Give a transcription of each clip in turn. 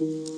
Yeah, yeah,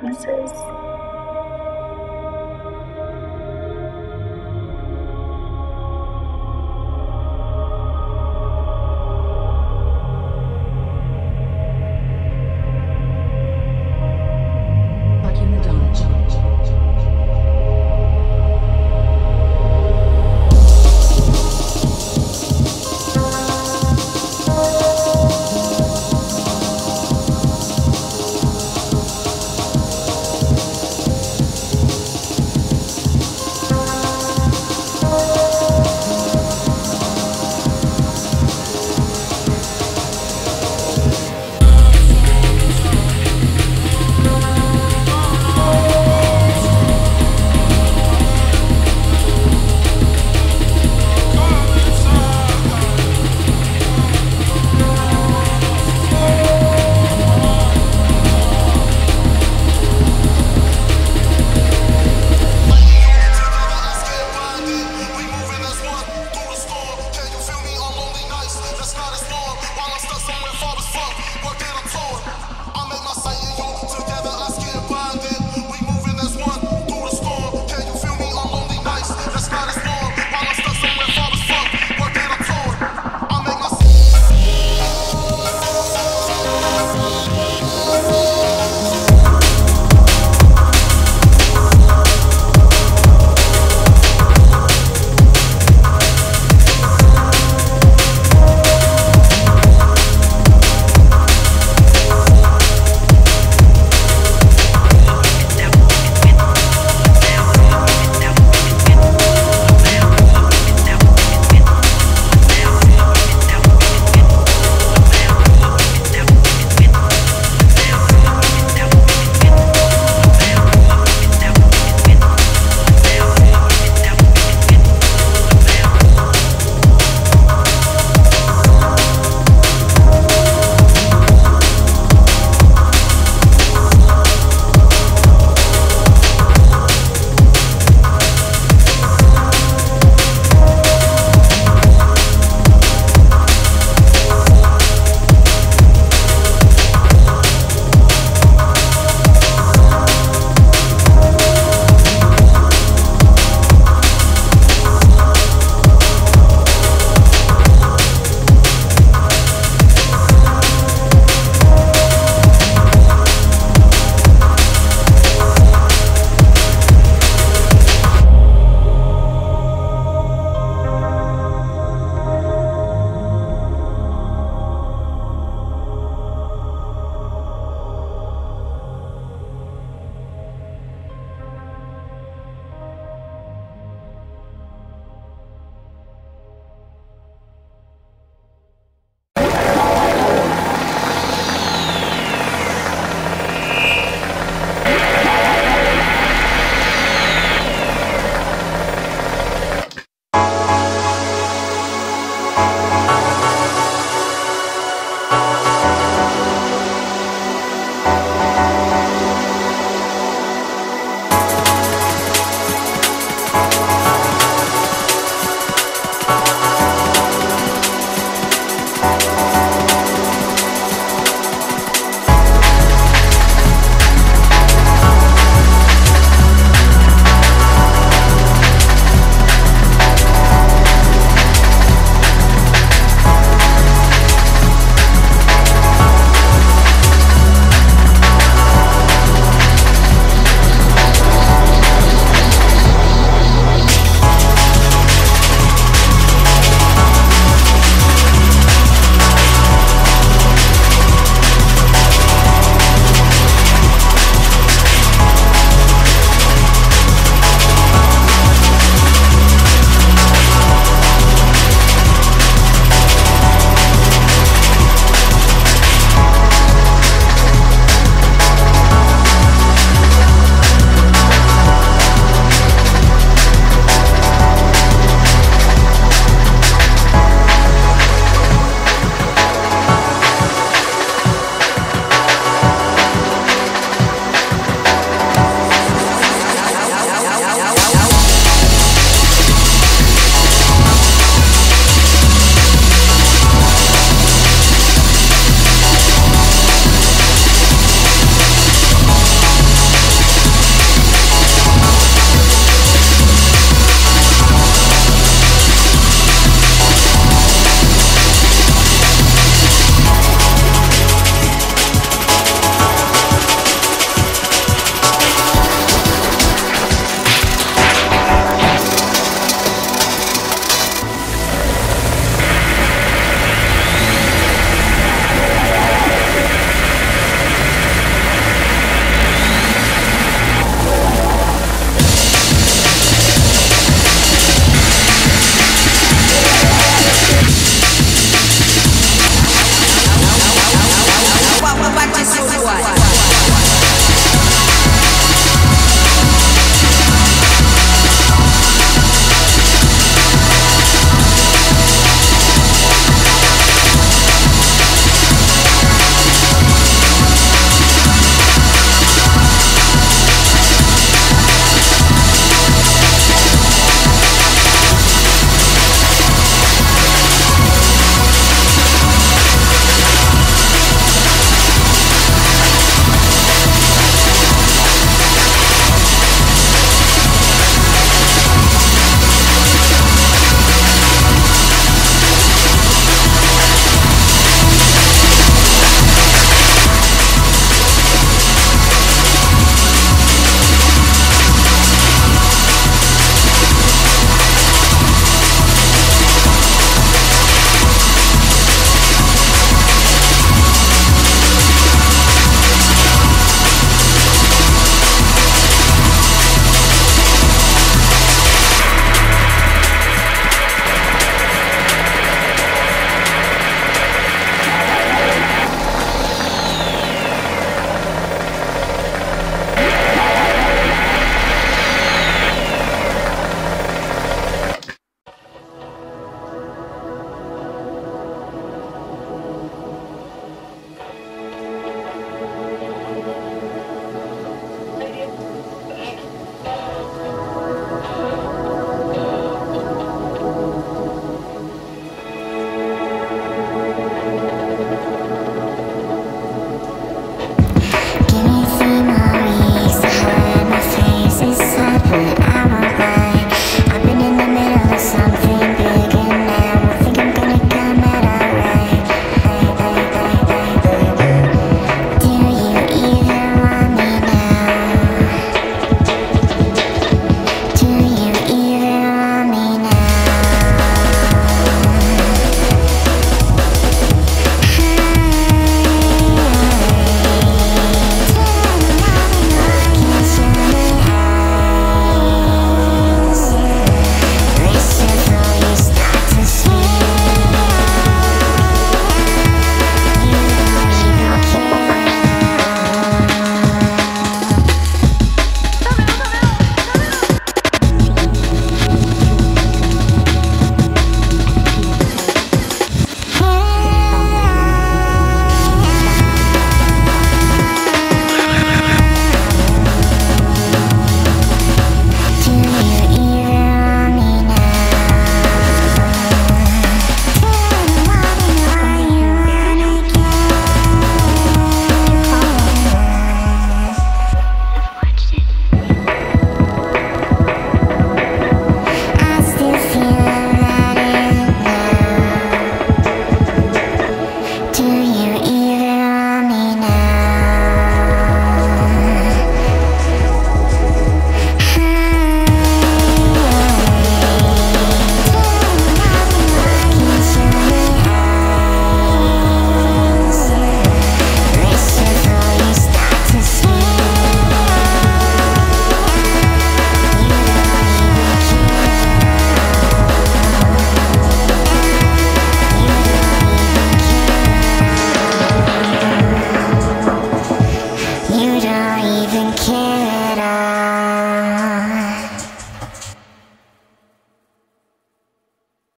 promises.